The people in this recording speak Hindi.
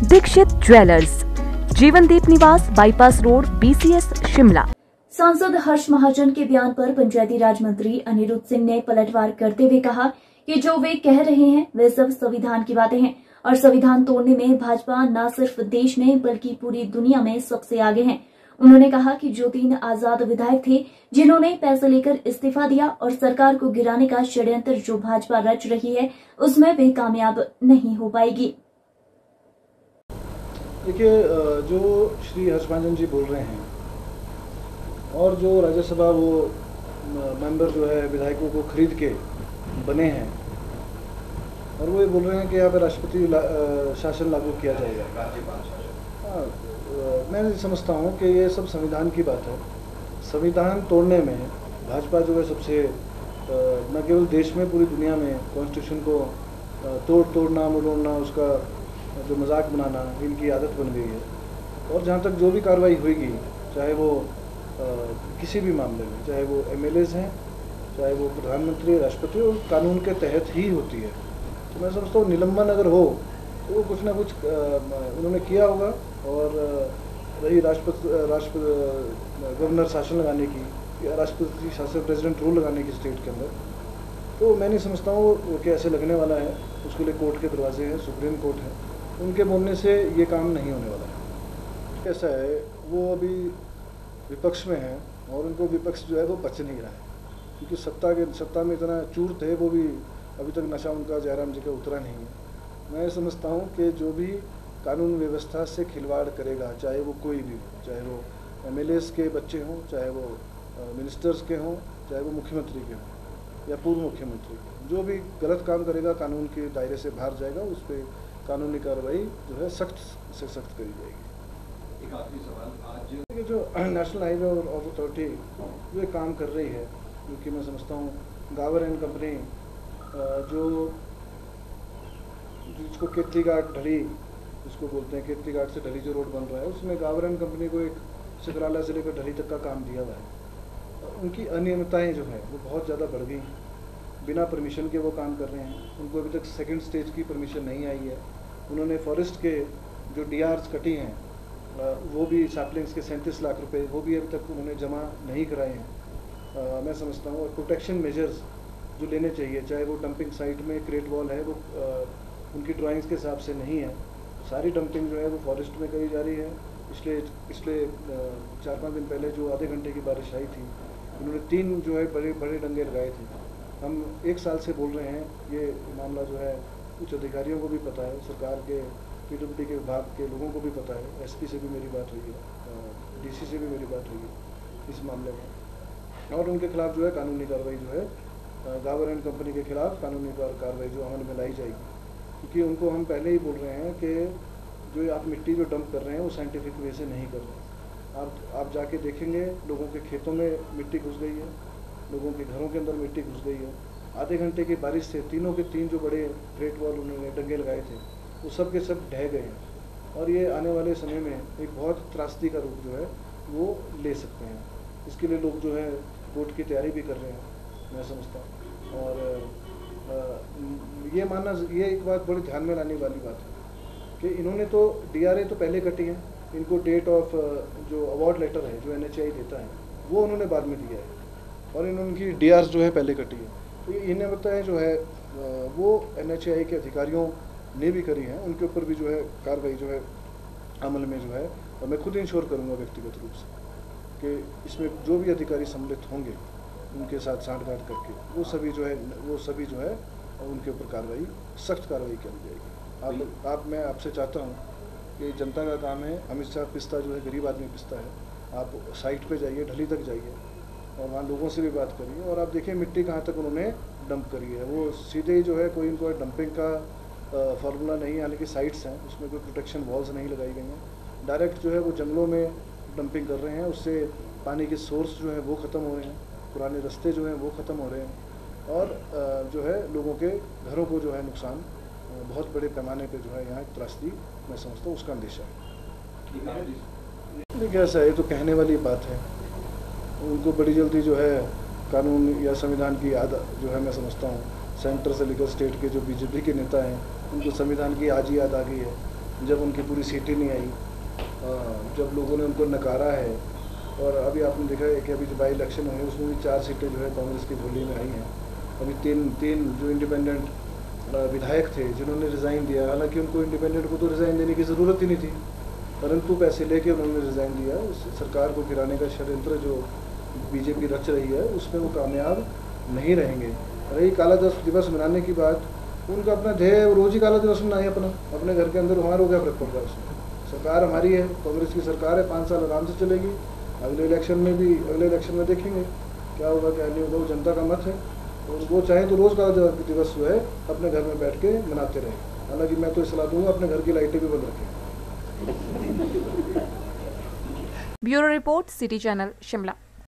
दीक्षित ज्वेलर्स। जीवनदीप निवास, बाईपास रोड बीसीएस शिमला। सांसद हर्ष महाजन के बयान पर पंचायती राज मंत्री अनिरुद्ध सिंह ने पलटवार करते हुए कहा कि जो वे कह रहे हैं, वे सब संविधान की बातें हैं और संविधान तोड़ने में भाजपा न सिर्फ़ देश में, बल्कि पूरी दुनिया में सबसे आगे है। उन्होंने कहा कि जो तीन आज़ाद विधायक थे, जिन्होंने पैसे लेकर इस्तीफा दिया और सरकार को गिराने का षड्यंत्र जो भाजपा रच रही है, उसमें वे कामयाब नहीं हो पाएगी। देखिए जो श्री हर्षमाजन जी बोल रहे हैं और जो राज्यसभा वो मेंबर जो है विधायकों को खरीद के बने हैं और वो ये बोल रहे हैं कि यहाँ पे राष्ट्रपति ला, शासन लागू किया जाएगा। हाँ मैं समझता हूँ कि ये सब संविधान की बात है। संविधान तोड़ने में भाजपा जो है सबसे न केवल देश में पूरी दुनिया में कॉन्स्टिट्यूशन को तोड़ तोड़ना मरोड़ना उसका जो मज़ाक बनाना इनकी आदत बन गई है। और जहाँ तक जो भी कार्रवाई होगी चाहे वो आ, किसी भी मामले में चाहे वो एम हैं चाहे वो प्रधानमंत्री राष्ट्रपति और कानून के तहत ही होती है। तो मैं समझता हूँ निलंबन अगर हो तो वो कुछ ना कुछ उन्होंने किया होगा। और रही राष्ट्रपति राष्ट्रपति गवर्नर शासन लगाने की या राष्ट्रपति शासन प्रेसिडेंट रूल लगाने की स्टेट के अंदर तो मैं नहीं समझता हूँ कि ऐसे लगने वाला है। उसके लिए कोर्ट के दरवाजे हैं सुप्रीम कोर्ट है। उनके बोलने से ये काम नहीं होने वाला है। कैसा है, वो अभी विपक्ष में है और उनको विपक्ष जो है वो बच नहीं रहा है। क्योंकि सत्ता के, सत्ता में इतना चूर थे, वो भी अभी तक नशा उनका जयराम जी का उतरा नहीं है। मैं समझता हूँ कि जो भी कानून व्यवस्था से खिलवाड़ करेगा, चाहे वो कोई भी चाहे वो एम के बच्चे हों, चाहे वो मिनिस्टर्स के हों, चाहे वो मुख्यमंत्री के हों, या पूर्व मुख्यमंत्री जो भी गलत काम करेगा, कानून के दायरे से बाहर जाएगा, उस पर कानूनी कार्रवाई जो है सख्त से सख्त करी जाएगी। एक आखिरी सवाल आज जो नेशनल हाईवे और अथॉरिटी जो काम कर रही है क्योंकि मैं समझता हूँ गावर एंड कंपनी जो जिसको केतली घाट ढली उसको बोलते हैं केतली घाट से ढली जो रोड बन रहा है उसमें गावरन कंपनी को एक सकराला से लेकर ढली तक का काम दिया हुआ है। उनकी अनियमितताएँ जो है वो बहुत ज़्यादा बढ़ गई बिना परमिशन के वो काम कर रहे हैं। उनको अभी तक सेकंड स्टेज की परमिशन नहीं आई है। उन्होंने फॉरेस्ट के जो डी कटी हैं वो भी सैपलिंग्स के सैंतीस लाख रुपए वो भी अभी तक उन्होंने जमा नहीं कराए हैं। मैं समझता हूँ और प्रोटेक्शन मेजर्स जो लेने चाहिए चाहे वो डंपिंग साइट में क्रेट वॉल है वो आ, उनकी ड्राइंग्स के हिसाब से नहीं है। सारी डंपिंग जो है वो फॉरेस्ट में करी जा रही है। पिछले पिछले चार पाँच दिन पहले जो आधे घंटे की बारिश आई थी उन्होंने तीन जो है बड़े बड़े डंगे लगाए थे। हम एक साल से बोल रहे हैं ये मामला जो है कुछ अधिकारियों को भी पता है, सरकार के पीडब्ल्यूडी के विभाग के लोगों को भी पता है, एसपी से भी मेरी बात हुई है डीसी से भी मेरी बात हुई है इस मामले में। और उनके खिलाफ जो है कानूनी कार्रवाई जो है गावर एंड कंपनी के खिलाफ कानूनी कार्रवाई जो अमल में लाई जाएगी। क्योंकि उनको हम पहले ही बोल रहे हैं कि जो आप मिट्टी जो डंप कर रहे हैं, वो साइंटिफिक वे से नहीं कर रहे आप आप जाके देखेंगे, लोगों के खेतों में मिट्टी घुस गई है, लोगों के घरों के अंदर मिट्टी घुस गई है। आधे घंटे की बारिश से तीनों के तीन जो बड़े ग्रेट वॉल उन्होंने डंगे लगाए थे, वो सब के सब ढह गए हैं। और ये आने वाले समय में एक बहुत त्रासदी का रूप जो है, वो ले सकते हैं। इसके लिए लोग जो है वोट की तैयारी भी कर रहे हैं, मैं समझता हूँ। और ये मानना ये एक बात बड़ी ध्यान में लाने वाली बात है कि इन्होंने तो डीआरए तो पहले कटी है, इनको डेट ऑफ़ जो अवार्ड लेटर है, जो एनएचआई देता है, वो उन्होंने बाद में दिया है। और इन्होंने डी जो है, पहले कटी है। इन्हें जो है वो एन के अधिकारियों ने भी करी हैं उनके ऊपर भी जो है कार्रवाई जो है अमल में जो है और मैं खुद इंश्योर करूँगा व्यक्तिगत रूप से कि इसमें जो भी अधिकारी सम्मिलित होंगे उनके साथ साठगांठ करके वो सभी जो है वो सभी जो है उनके ऊपर कार्रवाई सख्त कार्रवाई करी जाएगी। आप आप मैं आपसे चाहता हूँ कि जनता का काम है अमित शाह पिस्ता जो है गरीब आदमी पिस्ता है आप साइट पे जाइए ढली तक जाइए और वहाँ लोगों से भी बात करिए और आप देखिए मिट्टी कहाँ तक उन्होंने डंप करी है। वो सीधे ही जो है कोई इनको डंपिंग का फार्मूला नहीं है। हालाँकि साइट्स हैं उसमें कोई प्रोटेक्शन वॉल्स नहीं लगाई गई हैं। डायरेक्ट जो है वो जंगलों में डंपिंग कर रहे हैं। उससे पानी के सोर्स जो है वो ख़त्म हो रहे हैं। पुराने रास्ते जो हैं वो ख़त्म हो रहे हैं। और जो है लोगों के घरों को जो है नुकसान बहुत बड़े पैमाने पे जो है यहाँ त्रासदी मैं समझता हूँ उसका अंदेशा है। देखिए ऐसा है तो कहने वाली बात है। उनको बड़ी जल्दी जो है कानून या संविधान की याद जो है मैं समझता हूँ। सेंटर से लेकर स्टेट के जो बीजेपी के नेता हैं, उनको संविधान की आज ही याद आ गई है। जब उनकी पूरी सीटें नहीं आई जब लोगों ने उनको नकारा है, और अभी आपने देखा है कि अभी जो बाई इलेक्शन हुए, उसमें भी चार सीटें जो है कांग्रेस की झोली में आई हैं। अभी तीन तीन जो इंडिपेंडेंट विधायक थे, जिन्होंने रिज़ाइन दिया, हालाँकि उनको इंडिपेंडेंट को तो रिज़ाइन देने की ज़रूरत ही नहीं थी, परंतु पैसे लेके उन्होंने रिज़ाइन दिया। उस सरकार को गिराने का षडयंत्र जो बीजेपी रच रही है उसमें वो कामयाब नहीं रहेंगे। रही काला दिवस मनाने की बात, उनका अपना ध्येय रोज ही काला दिवस मनाए अपना। अपने घर के अंदर हमारा हो गया फ़र्क पड़ रहा है उसमें। सरकार हमारी है, कांग्रेस की सरकार है, पाँच साल आराम से चलेगी। अगले इलेक्शन में भी अगले इलेक्शन में देखेंगे क्या होगा, क्या नहीं होगा, वो जनता का मत है। और वो चाहे तो रोज़ काला दिवस जो है, अपने घर में बैठ के मनाते रहे। हालाँकि मैं तो सलाह दूँगा, अपने घर की लाइटें भी बंद रखें। Bureau report, city channel, Shimla.